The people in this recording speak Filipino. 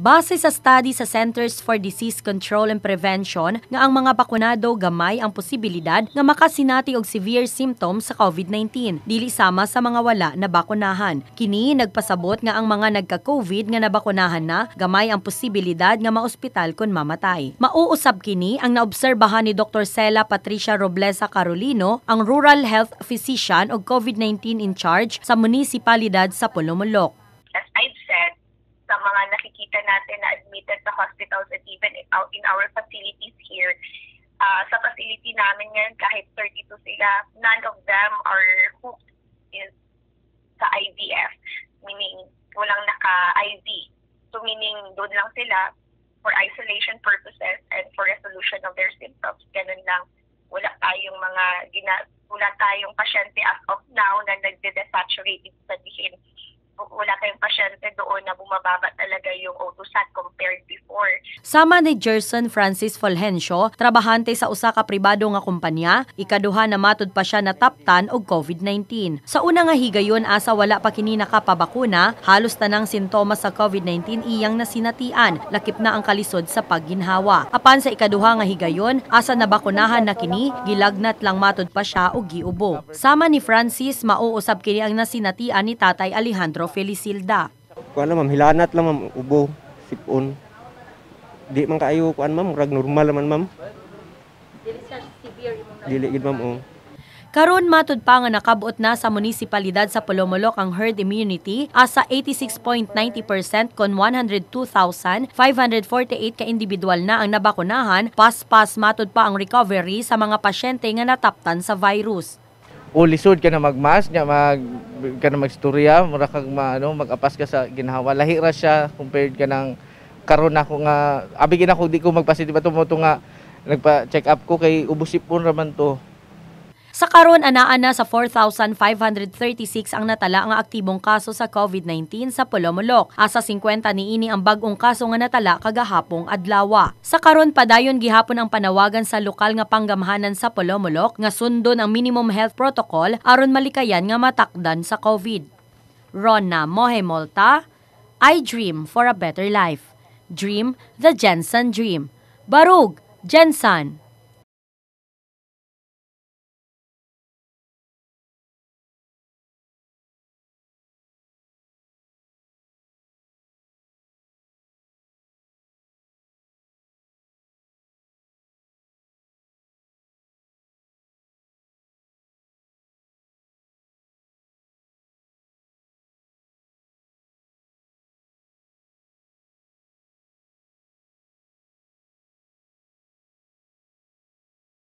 Base sa study sa Centers for Disease Control and Prevention nga ang mga bakunado gamay ang posibilidad nga makasinati og severe symptoms sa COVID-19 dili sama sa mga wala na bakunahan. Kini nagpasabot nga ang mga nagka-COVID nga nabakunahan na gamay ang posibilidad nga maospital kun mamatay. Mauusab kini ang naobserbahan ni Dr. Sela Patricia Roblesa Carolino, ang Rural Health Physician o COVID-19 in charge sa munisipalidad sa Pulumulok. as I've said, sa mga nakikita natin na admitted sa hospitals and even in our, facilities here, uh, sa facility namin ngayon, kahit 32 sila, none of them are hooked in, sa IVF, meaning walang naka-IV. So meaning doon lang sila for isolation purposes and for resolution of their symptoms. Ganun lang. Wala tayong mga gina, wala tayong pasyente as of now na nagde-desaturate. Ibig sabihin, wala tayong pasyente doon na bumababa talaga yung O2SAT compared before. Sama ni Gerson Francis Fulgencio, trabahante sa usa ka pribado nga kumpanya, ikaduha na matud pa siya na taptan og COVID-19. Sa una nga higayon asa wala pa kini nakapabakuna, halos tanang sintomas sa COVID-19 iyang nasinatian, lakip na ang kalisod sa pagginhawa. Apan sa ikaduha nga higayon, asa nabakunahan na kini, gilagnat lang matud pa siya og giubo. Sama ni Francis, mauusab kini ang nasinatian ni Tatay Alejandro Felicilda. kuan ma'am hilanat lang ma'am ubo sipon di man kaayo kuan ma'am murag normal naman ma'am dili gid ma'am oh Karon matud pa nga nakabuot na sa munisipalidad sa Polomolok ang herd immunity asa 86.90% kon 102,548 ka individual na ang nabakunahan pas-pas matud pa ang recovery sa mga pasyente nga nataptan sa virus. O lisod ka na magmas nya mag ka na magstorya mura kag ma, ano, magapas ka sa ginhawa. Lahi ra siya compared ka ng karon ako nga abi gina ko di ko magpositive ato mo to nga nagpa check up ko kay ubusipon raman to Sa karon anaa na sa 4,536 ang natala nga aktibong kaso sa COVID-19 sa Polomolok. Asa 50 niini ang bag-ong kaso nga natala kagahapong adlawa. Sa karon padayon gihapon ang panawagan sa lokal nga panggamhanan sa Polomolok nga sundon ang minimum health protocol aron malikayan nga matakdan sa COVID. Rona Mohemolta, I dream for a better life. Dream the Jensen dream. Barug, Jensen.